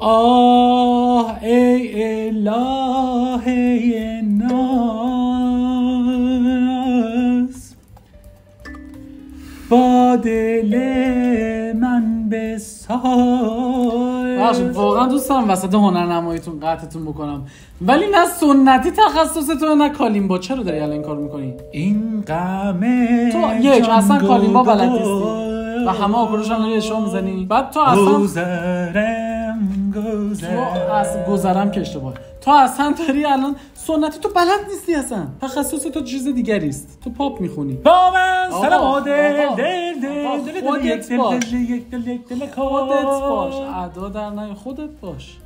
آه ای الهه ناز. با دل من بخشید واقعا دوست دارم وسط هنرنماییتون قطعتون بکنم. ولی نه سنتی تخصصتون نه کالیمبا. چرا داری الان این کارو می‌کنی؟ این غم تو یک اصلا کالیمبا بلد نیستی. و همه آکوردش هم داری می‌زنی. بعد تو اصلا تو از گذرم که اشتباه. تو اصلا داری الان سنتی تو بلد نیستی اصلا. تخصص تو چیز دیگری است. تو پاپ می‌خونی. با من سلام. دل آقا، دل دل خودت باش. خودت باش. ادا در نه خودت باش.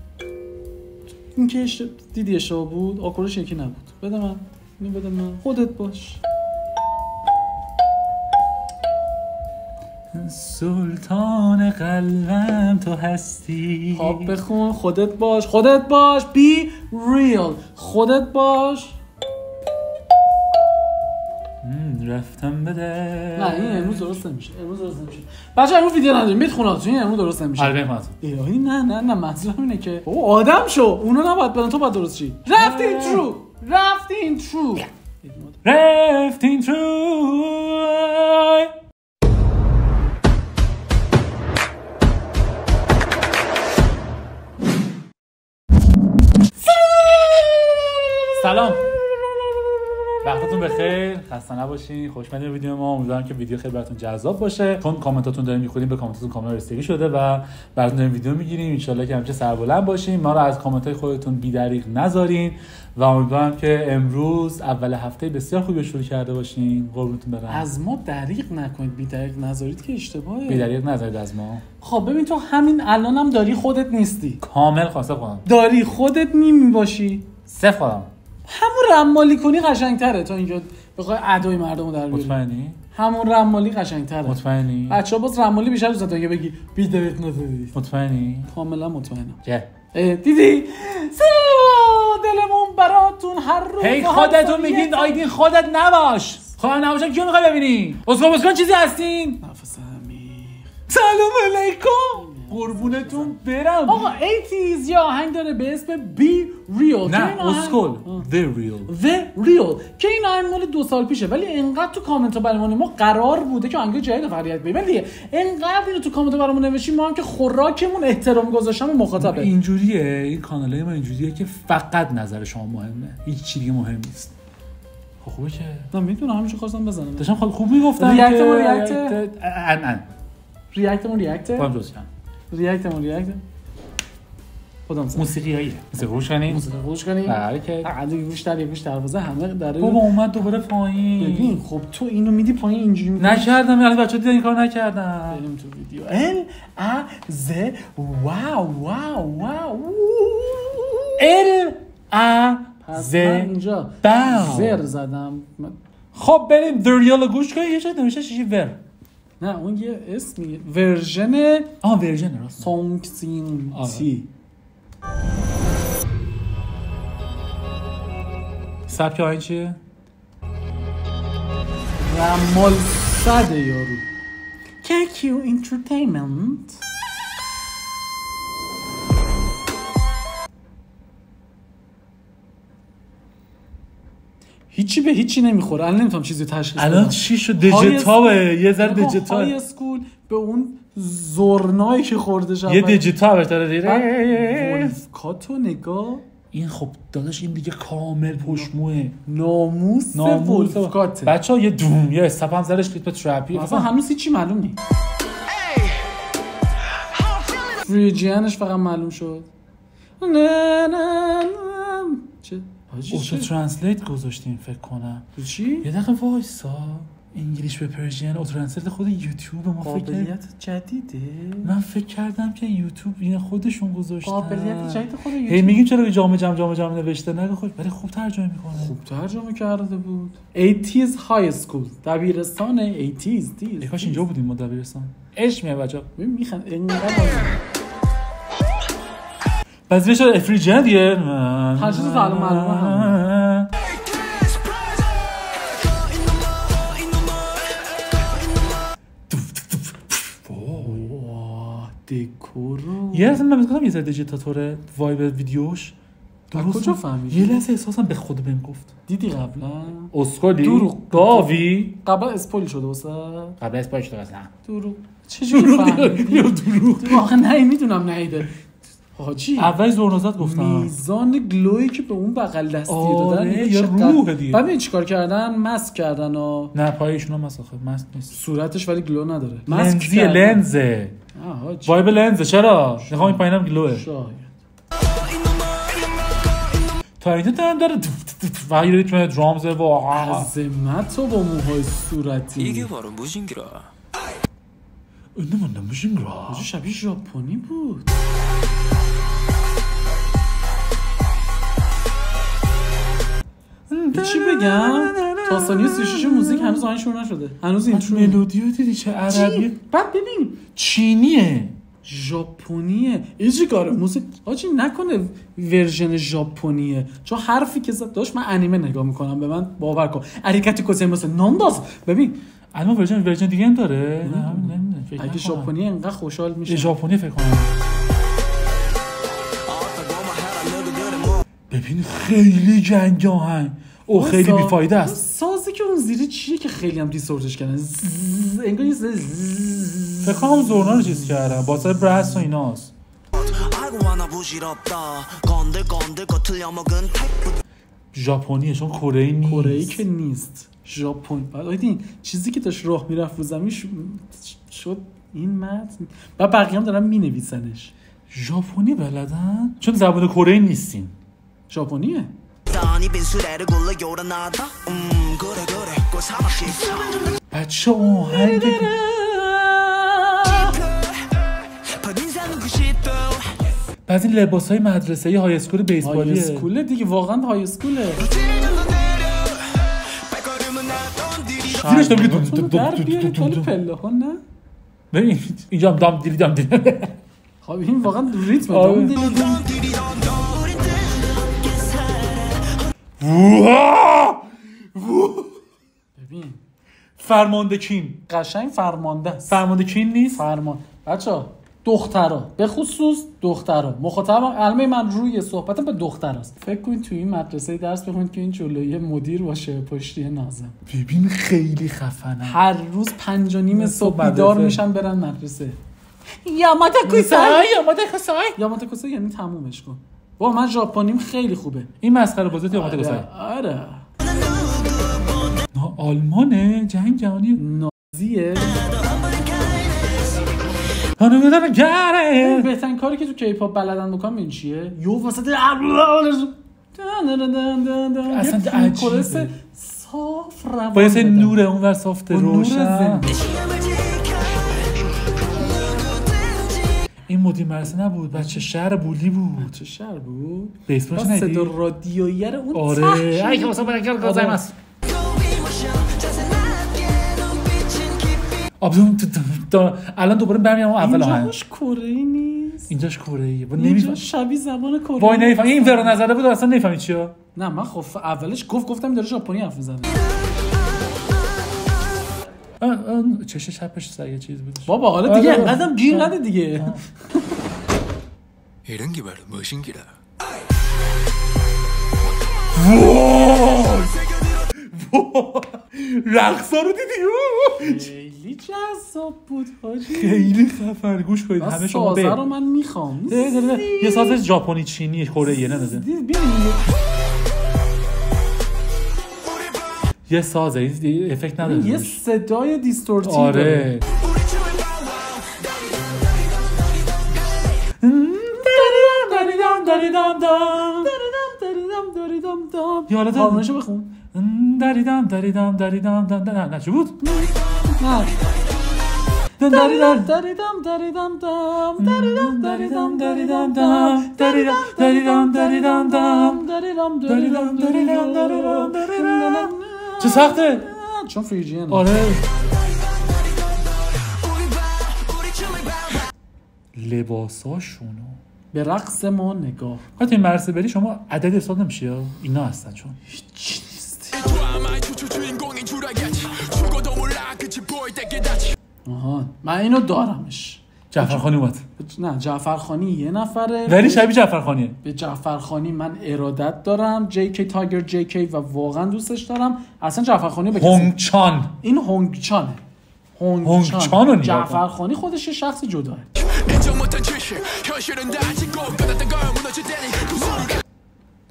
این که. دیدی اشتباه بود آکورش یکی نبود. بده من. اینو بده من. خودت باش. سلطان قلبم تو هستی؟ پاپ بخون خودت باش خودت باش بی ریل خودت باش. رفتم بده نه این امروز درست نمیشه امروز درست نمیشه. بچه امروز ویدیو نداریم میت خوناتون این امروز درست نمیشه. آره بفرمایید. الهی نه نه نه منظورم اینه که او آدم شو. اونو نباید بدن تو باید درست چی رفتین ترو رفتین ترو رفتین تو بخیر خسته نباشین خوشمزه ویدیو ما. امیدوارم که ویدیو خیلی براتون جذاب باشه. چون کامنتاتون داریم می‌خونیم به کامنتاتون کامل رسیدگی شده و براتون داریم ویدیو می‌گیریم. ان که همیشه سربلند باشین. ما رو از کامنت های خودتون بی‌دریغ نذارین و امیدوارم که امروز اول هفته بسیار خوبی رو شروع کرده باشین. قربونتون برم. از ما دریغ نکنید. بی دریغ نذارید که اشتباهه. بی‌دریغ نذارید از ما. خب ببین تو همین الانم داری خودت نیستی. کامل خاصه خودم. داری خودت نیمی باشی صفر خودم همون رمالی کنی قشنگتره تا اینجا بخوای ادای مردم رو در بیاری. مطمئنی؟ همون رمالی قشنگتره. مطمئنی؟ بچه ها باز رمالی بیشتر دوست که بگی بی دریغ نذارید مطمئنی؟ کاملا مطمئنم. دیدی؟ سلام! دلمون براتون هر روز هی خودتون میگین آیدین خودت نباش. خودم نباشم کیو می‌خوای ببینی؟ اسکو بسکن چیزی هستین؟ نفس عمیق. سلام علیکم! قربونتون برم. آقا ATEEZ یه آهنگ داره به اسم be real نه اسکل The real. The Real. که این آهنگ مال دو سال پیشه ولی انقدر تو کامنت ها برامون ما قرار بوده که آهنگ جدید فریاد ببین دیگه انقدر اینو تو کامنت ها برامون نوشتیم ما هم که خوراکمون احترام گذاشتم و مخاطبه اینجوریه. این کانال ما اینجوریه که فقط نظر شما مهمه. هیچ چی دیگه مهم نیست. خب خوبه که نه می‌دونم همیشه خواستم بزنم. داشتم خب خوب می‌گفتم ریاکت ما ریاکت؟ ان ان ریاکتمون ریاکته کردم ریاکتمون ریاکته خودم زدم. موسیقیاییه موسیقی گوش کنیم موسیقی گوش کنیم بله که یه گوش در گوش دروازه همه داره بابا اومد دوباره پایین ببین خب تو اینو میدی پایین اینجوری می‌کنی. نکردم یعنی بچه دیدن این کار نکردم بریم تو ویدیو ال ا ز واو واو واو ال ا ز اینجا. زر زدم خب بریم دریال گوش کنیم یه جای نمیشه چیزی ور نه اون یه اسمی ورژن آه ورژن راست سونگسین آره. تی سبک آهنگ چیه؟ رمال صد یارو KQ Entertainment هیچی به هیچی نمی‌خوره. الان نمی‌تونم چیزی تشخیص الان بدم. چی شد؟ های دیجیتاله. یه ذره های دیجیتال. اسکول به اون زرنایی که خورده شد یه دیجیتال بهتره دیره کاتو نگاه. این خب داداش این دیگه کامل پشموه ناموس ولف کاته بچه ها یه دوم یه استپ هم زدش کلیپ ترپی اصلا هنوز هیچی معلوم نیست. Phrygian ش فقط معلوم شد. نه نه نه. چه؟ auto translate گذاشتیم فکر کنم. چی؟ یه دقیقه وایسا. English به Persian auto translate خود یوتیوب ما فکر قابلیت جدیده؟ من فکر کردم که یوتیوب این خودشون گذاشتن. قابلیت جدید خود هی یوتیوب. میگیم چرا جامعه جمع جامعه جمع نوشته؟ نگه خود ولی خوب ترجمه می‌کنه. خوب ترجمه کرده بود. ATEEZ high school. دبیرستان ATEEZ ATEEZ کاش اینجا بودیم ما دبیرستان. عشق میه بچا میخند اینقدر بعضی بشه افریجن دیگه هر چیز الان معلومه یه لحظه من میگم یه ذره دیجیتاتور وایب ویدیوش. از کجا فهمیدی؟ یه لحظه احساسم به خود بهم گفت. دیدی قبلا؟ اسکلی؟ دروغ. گاوی قبلا اسپویل شده واسه؟ قبل از پاش تو اصلا دروغ. چجوری فهمیدی؟ دروغ. تو آخه نه می‌دونم نیده حاجی اول زورنازات گفتم میزان گلویی که به اون بغل دستی آره، دادن یه چقدر- روح دیگه. ببین چیکار کردن مسک کردن و نه پایشون هم مسخه مست نیست صورتش ولی گلو نداره مسک لنزیه کردن. لنزه آه، حاجی وایب لنزه چرا میخوام این پایینم گلوه شاید تا اینجا دارم داره و یه ریتم درامز و عظمت تو با موهای صورتی 이게 바로 무신기라. اینو من نمیشین را شبیه ژاپنی بود چی بگم تا ثانیه 36 موزیک هنوز آهنگ شروع نشده هنوز این ملودیو دیدی چه عربی بعد ببین چینیه ژاپنیه ایجی کاره موزیک آجی نکنه ورژن ژاپنیه چون حرفی که زد داشت من انیمه نگاه می‌کنم به من باور کن اریکاتی کوزایماس نانداز ببین الان ورژن ورژن دیگه هم داره؟ نه اگه. ژاپنی انقدر خوشحال میشه. ژاپنی فکر کنم. ببین خیلی جنگ آهنگ او خیلی سا- بیفایده است. سازی که اون زیره چیه که خیلی هم دیسورتش کردن؟ زز- انگار یه زز- فکر کنم زورنا رو چیز کردم باسه برس و ایناست. ژاپنیه چون کره ای نیست. کره ای که نیست. ژاپن. بعد چیزی که داشت راه می‌رفت رو زمین شد این متن. و بقیه هم دارن مینویسنش. ژاپنی بلدن؟ چون زبان کره ای نیستین. ژاپنیه. بچه هنگ از این لباس های مدرسه های اسکول بیسبالیه های اسکوله دیگه واقعا های اسکوله زیرش دم دم دم دم پله‌ها نه؟ ببین اینجا هم دام دیلی دام دیلی خب این واقعا ریتم دام دیلی دام ببین. فرمانده کین. قشنگ فرمانده است. فرمانده کین نیست؟ فرمان بچه دخترا. به خصوص دخترا. مخاطبم علمه من روی صحبتم به دختر است. فکر کنید توی این مدرسه درس بخونید که این جلوی مدیر باشه پشتی نازم. ببین خیلی خفنه. هر روز پنج و نیم صبح بیدار مدرسه. میشن برن مدرسه. یاماتا کوسای. یاماتا کسای یاماتا کوسای یعنی تمومش کن. با من ژاپنیم خیلی خوبه. این مسخره بازی یاماتا کسای آره, آره. نه، آلمانه جنگ جهانی نازیه. حالا بدم گره بهترین کاری که تو کی پاپ بلدن بکنم این چیه؟ یو وسط اصلا عجیبه. صاف روان باید نور اون ور صافت روشن. این مدیر مدرسه نبود بچه شهر بولی بود. بچه شهر بود؟ بیسبولش ندید؟ صدا رادیویی اون آره. ای که واسه برکر گازم هست آبزون الان دوباره برمیام اون اول آهنگ اینجاش کره نیست اینجاش کره ایه با اینجا نمیفهم شبیه زبان کره وای نمیفهم این ورا نظره بود اصلا نمیفهمی چیا نه من خب اولش گفت گفتم داره ژاپنی حرف میزنه آه، آه، چش چپش سر یه چیز بود بابا حالا دیگه آره. انقدرم گیر نده دیگه 이런 게 바로 무신기라. رقصا رو دیدی؟ خیلی جذاب بود حاجی. خیلی خفن. گوش کنید همه شما به رو من می‌خوام. یه ساز ژاپنی چینی کره نه نه. یه سازه این افکت نداره یه. صدای دیستورتیو داره. آره داریدام داریدام دام داریدم داریدم داریدم بخون. داریدام داریدام داریدام دام نه چی بود نه دام دام دام داریدام چه سخته چون فریجین آره لباساشونو به رقص ما نگاه وقتی این مرسه بری شما عدد حساب نمیشه اینا هستن چون چی آها من اینو دارمش جعفرخانی بود نه جعفرخانی یه نفره ولی شبیه جعفرخانیه به جعفرخانی من ارادت دارم جی کی تایگر جی کی و واقعا دوستش دارم اصلا جعفرخانی به هونگچان این هونگچانه هونگچان جعفرخانی خودش شخص جداه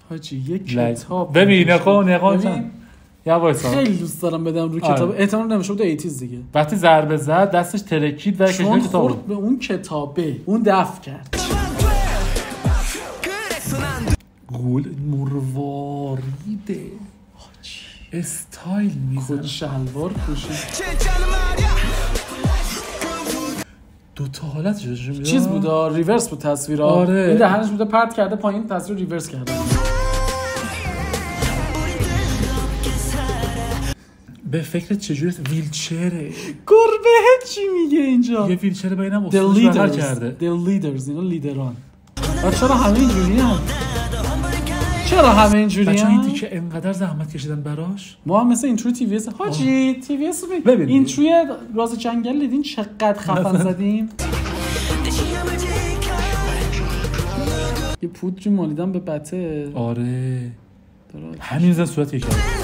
حاجی یک کتاب ببین نقا نقا یا وایسا. خیلی دوست دارم بدم رو کتاب. آره. احتمال نمیشه بود ایتیز دیگه. وقتی ضربه زد دستش ترکید و چون خورد به اون کتابه. اون دفع کرد. گول مرواریده استایل میزن خود شلوار پوشید. دو تا حالت چیز بوده reverse بود تصویر آره. این دهنش بوده پرت کرده پایین تصویر reverse کرده. به فکر چجوری ویلچره گربه چی میگه اینجا؟ یه ویلچر بینم افتادش بغل کرده. The leaders اینا لیدران. چرا همه اینجوری هم چرا همه اینجوری بچه این تیکه انقدر زحمت کشیدن براش؟ ما هم مثل اینترو ی اس حاجی تی وی اس ببین. اینتروی راز جنگل دیدین چقدر خفن زدیم؟ یه پودری مالیدم به بته. آره. همین زن صورت کرد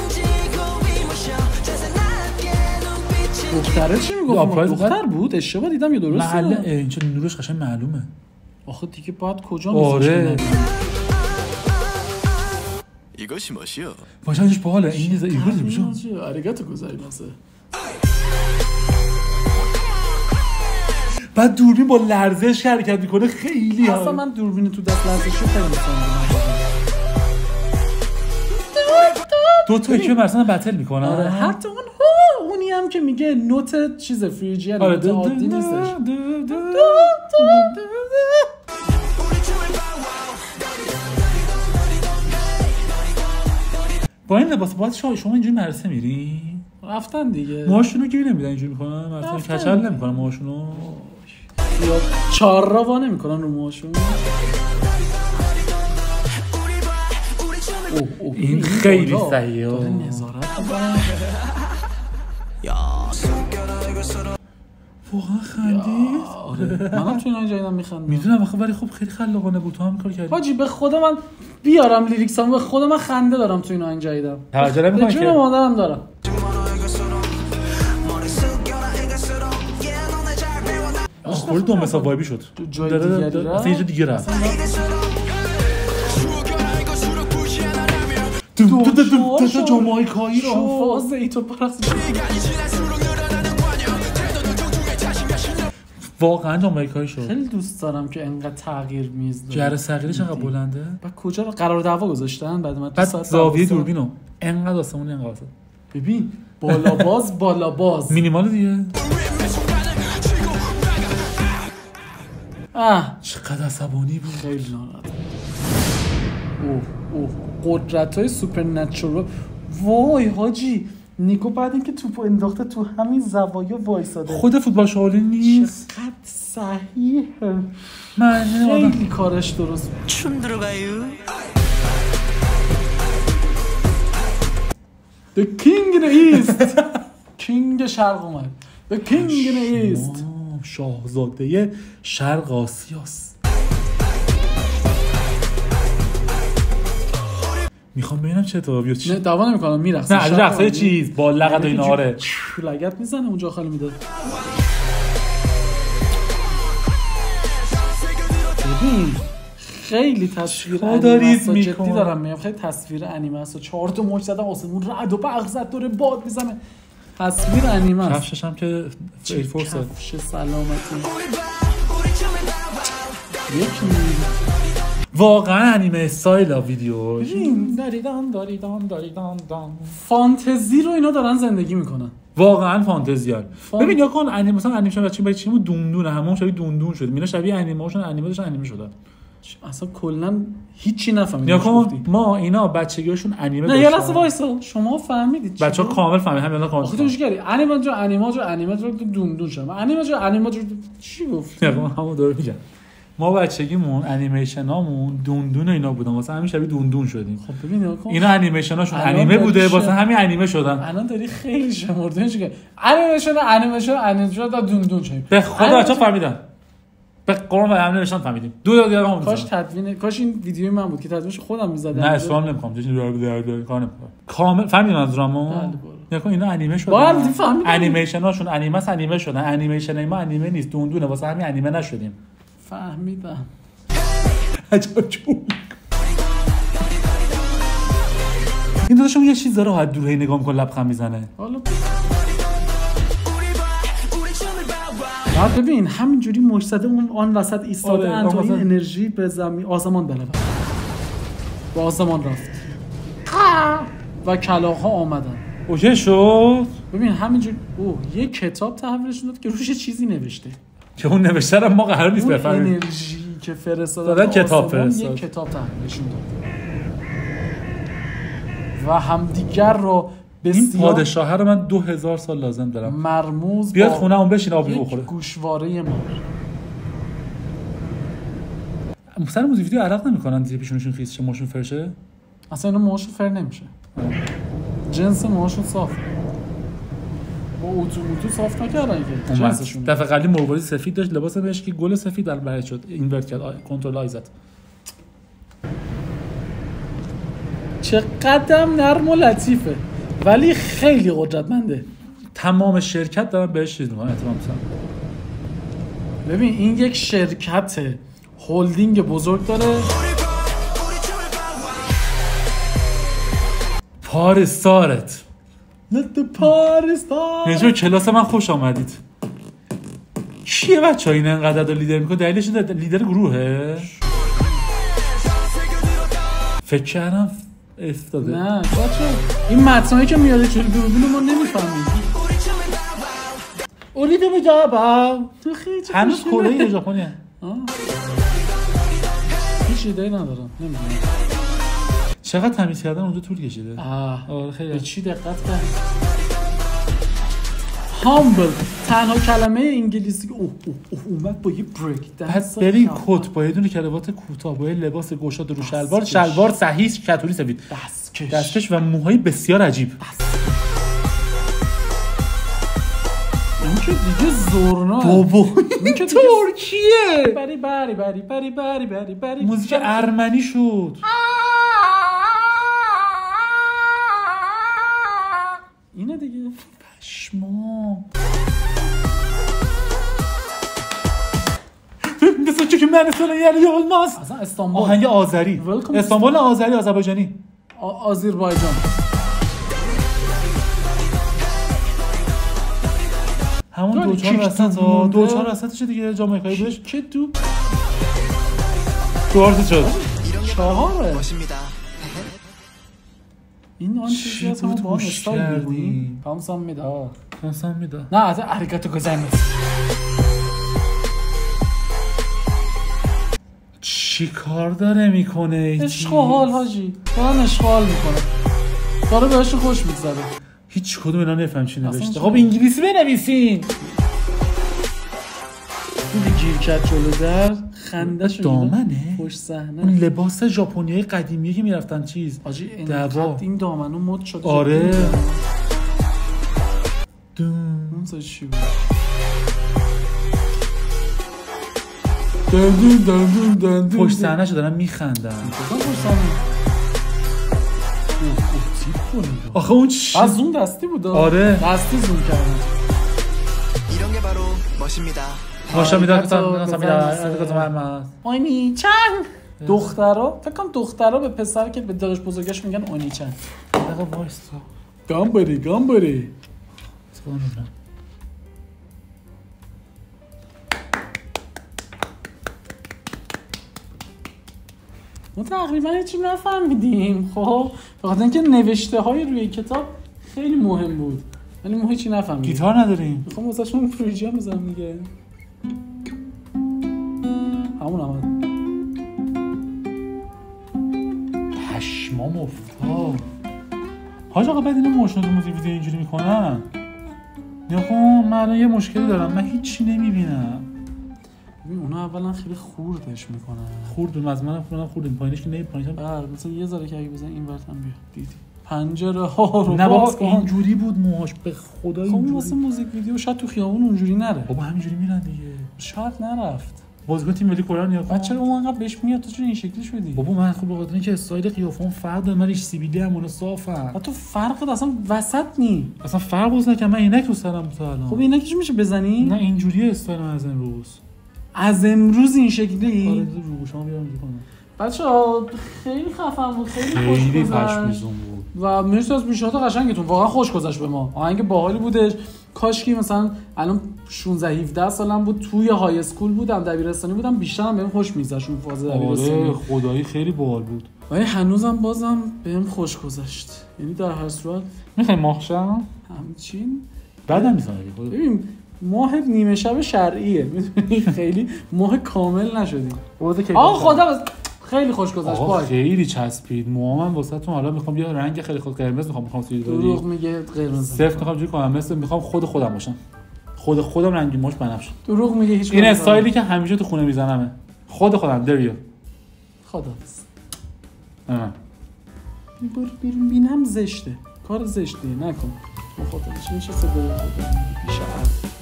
دختره چی می‌گفت؟ دختر بود؟ اشتباه دیدم یا درست محله این چه نورش قشنگ معلومه. آخه دیگه باید کجا آره. ایگاشی ماشیا باشنش باله این نیزه ایگور میشم آریگاتو گوزایماسه بعد دوربین با لرزش حرکت می‌کنه. خیلی ها اصلا من دوربین تو دست لرزش خیلی می‌کنم دو تا یکی مثلا بتل می‌کنه آره حتی اون هم که میگه نوت چیز فریجی آره نوت عادی نیستش با این لباس باید شما اینجوری مرسه میری رفتن دیگه موهاشونو گیر نمیدن اینجوری می‌کنن مرسه. کچل نمی‌کنن موهاشونو یا چهار را وا نمی‌کنن رو موهاشون این خیلی. صحیحه. نظارت. واقعا خندید؟ آره. منم تو اینا جایدم میخندم. می‌دونم آخه ولی خب خیلی خلاقانه بود. تو هم کار کردی؟ حاجی به خود من بیارم لیریکس هم به خود من خنده دارم تو این آهنگ جدیدم توجه نمی‌کنی جون که؟ مادرم دارم. خوری دو مثلا وایبی شد. جای دیگری رفت؟ اصلا یه جا دیگه رفت. واقعا جامایکایی شد. خیلی دوست دارم که انقدر تغییر میز جره صغیرش چقدر بلنده؟ بعد کجا رو قرار دعوا گذاشتن؟ بعد من بعد زاویه دوربینو انقدر آسمون انقدر ببین بالا باز بالا باز. مینیمال دیگه. آه چقدر عصبانی بود. خیلی ناراحت. اوه اوه قدرت های وای حاجی نیکو بعد اینکه توپو انداخته تو همین زوایا وایساده. خود فوتبال شوالی نیست؟ چقدر صحیح من خیلی کارش درست. چون دروگایو The King in the East. King شرق اومد. The King in the East. شاهزاده شرق آسیاست. می‌خوام ببینم چه اتفاقی نه بیفته دعوا نمی‌کنم میرقصه نه رقصای چیز با لغت و اینا آره. لگت می‌زنه اونجا خالی ببین خیلی تصویر انیمه. جدی؟ دارم میگم خیلی تصویر انیمه است. و چهار تا موج زدن آسمون رعد و برق زد داره باد می‌زنه. تصویر انیمه است. کفشش هم که ایرفورس کفش سلامتی. یکی. واقعا انیمه استایل ویدیو؟ ببین داریدان داریدان داریدان دان فانتزی رو اینا دارن زندگی می‌کنن. واقعا فانتزیال فان- ببین یا کن انیمه مثلا انیمه بچه بچه چیمو دوندونه همون شبیه دوندون شد مینا شبیه انیمه هاشون انیمه داشتن انیمه شدن. اصلا کلا هیچی نفهمیدم یا. ما اینا بچگیشون انیمه نه یه لحظه وایسا. شما فهمیدید چی بچه ها گفت؟ کامل فهمید همین الان کامل آخه تو چی کردی؟ انیمه جو انیمه جو انیمه جو دون دون شد انیمه جو انیمه جو چی گفت. همون داره میگم ما بچگیمون انیمیشنامون دوندون اینا بودن. واسه همین شبیه دوندون شدیم. خب ببین اینا انیمیشناشون انیمه بوده واسه همین انیمه شدن. الان داری خیلی شمرده چی که شده انیمه شده تا دون دون شد به خدا شد- فهمیدن. به قرآن و هم نوشتن فهمیدیم. دو دقیقه دیگه هم کاش. تدوین کاش این ویدیوی من بود که تدوینش خودم می‌زدم. نه اسفال نمی‌خوام چیزی رو در در کار نمی‌کنم. کامل فهمیدی منظورمو؟ بله، برو. نکن اینا انیمه بله، فهمیدم. انیمیشن هاشون انیمه انیمه شدن. انیمیشن ما انیمه نیست. دوندونه. واسه همین انیمه نشدیم. فهمیدم. عجب جون. این داداشم یه چیز داره حد دور هی نگاه می‌کنه لبخند می‌زنه. حالا بعد ببین همینجوری مش زده اون آن وسط ایستاده آره، تا این. انرژی به زمین آسمان برود به آسمان رفت. و کلاغ آمدن. اوکی شد. ببین همینجوری اوه یه کتاب تحویلشون داد که روش چیزی نوشته. که اون نوشته رو ما قرار نیست بفهمیم. انرژی که فرستادن کتاب فرستاد. یه کتاب تحویلشون داد. و همدیگر را این پادشاه رو من دو هزار سال لازم دارم. مرموز بیاد خونه اون بشین آبی یک بخوره. گوشواره ما. سر موزیک ویدیو عرق نمی‌کنن دیگه پیشونشون خیس چه ماشون فرشه اصلا اینا موهاشون فر نمیشه. جنس موهاشون صاف. با اتو موتو صاف نکردن که. جنسشون دفعه قبلی مرواری سفید داشت لباس بهش که گل سفید در برای شد. اینورت کرد. کنترل آی زد. چقدرم نرم و لطیفه. ولی خیلی قدرتمنده. تمام شرکت دارن بهش چیز می‌کنن. ببین این یک شرکت هلدینگ بزرگ داره. پارستارت Let the party start. کلاس من خوش آمدید. کیه بچه ها این انقدر داره لیدر می‌کنه؟ دلیلش لیدر گروهه. فکر کردم افتاده. نه بچه این متنایی که میاد چون دوربین ما نمی‌فهمیم. اولیده به جابا تو خیلی هنوز خوشگله. کره یا ژاپنی آه. هیچ ایده ندارم. نمی‌دونم. چقدر تمیز کردن؟ اونجا طول کشیده. آه. آره به خیلی چی دقت کرد؟ هامبل تنها کلمه انگلیسی که اوه اوه اوه اومد با یه بریک بعد ببین. کت با یه دونه کراوات کوتاه با یه لباس گشاد رو شلوار. شلوار صحیح کتوری سفید. دستکش دستکش و موهای بسیار عجیب. که دیگه زورنا بابا ترکیه. بری بری بری بری بری بری بری. موزیک ارمنی شد. چیزی که من سن olmaz. Aslında İstanbul. Ahengi Azeri. İstanbul. Azeri Azerbaycani. همون یعنی دو چهار وسط دو چهار چه دیگه؟ جامعه بهش؟ چه تو؟ دوارت شد چهاره. این آن چیزی هست همون با استایل میبونی میده پامسم میده نه از حرکت گذر چی کار داره می‌کنه اشغال حاجی. دارن اشغال می‌کنه داره بهش خوش میگذره. هیچ کدوم اینا نفهم چی نوشته؟ خب انگلیسی بنویسین. دیدی گیر کرد جلو در. خندش دامنه؟ خوش صحنه. اون لباس ژاپنی قدیمی که می‌رفتن چیز. حاجی دعوا. این دامنو مد شده. آره. دون. اون چی بود؟ دندون دندون دندون پشت صحنه دارن میخندن کدام پشت صحنه اوه، اوه، تیپ کنید. آخه اون چی از اون دستی بود آره. دستی زوم کردن 이런 게 바로 멋입니다. باشا میداد آریگاتو کتاب گوزایماسه. اونی چند دخترا فکر کنم دخترا به پسر که به داداش بزرگش میگن اونی چند دقیقه وایستا گامبری گامبری ما تقریبا هیچی نفهمیدیم؟ خب بخاطر اینکه نوشته های روی کتاب خیلی مهم بود. ولی ما هیچی نفهمیدیم. گیتار نداریم. می‌خوام واسه شون پروژه هم بزنم دیگه. همون هم. پشمام افتاد. حاج آقا بعد اینا موشن تو موزیک ویدیو اینجوری می‌کنن؟ کن من الان یه مشکلی دارم. من هیچی نمی‌بینم. اولا خیلی خوردش می‌کنن خورد از منم خودم خورد این پایینش که نه پایینش هم- بر مثلا یه ذره که اگه بزن این ورتم بیا دیدی. پنجره ها رو نه باز کن. اینجوری بود موهاش. به خدا خب اون واسه موزیک ویدیو شاید تو خیابون اونجوری نره. بابا همینجوری میرن دیگه. شاید نرفت. بازیکن تیم ملی کره نگاه کن بعد چرا اون انقدر بهش میاد تو چرا این شکلی شدی؟ بابا من خب به خاطر اینکه استایل قیافم فرق داره. من ریش سیبیلی هم اون صافم تو فرقت اصلا وسط نی. اصلا فرق بوز نکردم من عینک رو سرم تا الان. خب اینا که میشه بزنی؟ نه اینجوری استایل من از امروز. از امروز این آره شکلی کنم. بچه خیلی خفن بود خیلی خوش خیلی گذشت. و مرسی از پیشنهاد قشنگتون واقعا خوش گذشت به ما. آهنگ باحالی بودش. کاش که مثلا الان 16 17 سالم بود توی های اسکول بودم دبیرستانی بودم بیشتر هم بهم خوش میگذشت اون فاز آره دبیرستانی خدایی خیلی باحال بود. ولی هنوزم بازم بهم خوش گذشت. یعنی در هر صورت می‌خوای ماهشم همچین؟ بعدم می‌زنه ببین ماه نیمه شب شرعیه. می‌دونی؟ خیلی ماه کامل نشدیم. آقا خدا بس- خیلی خوش گذشت. آقا خیلی چسبید. موامم واسه تون. حالا می‌خوام یه رنگ خیلی خود قرمز می‌خوام. می‌خوام سوی دروغ میگه قرمز. صفر می‌خوام جوری کنم. مثل می‌خوام خود خودم باشم. خود خودم رنگی مش بنفش. دروغ میگه هیچ این استایلی که همیشه تو خونه میزنمه. خود خودم دریو خدا برو بیرون. بینم زشته. کار زشتیه. نکن. خاطرش میشه؟ صدای خدا؟ بیشه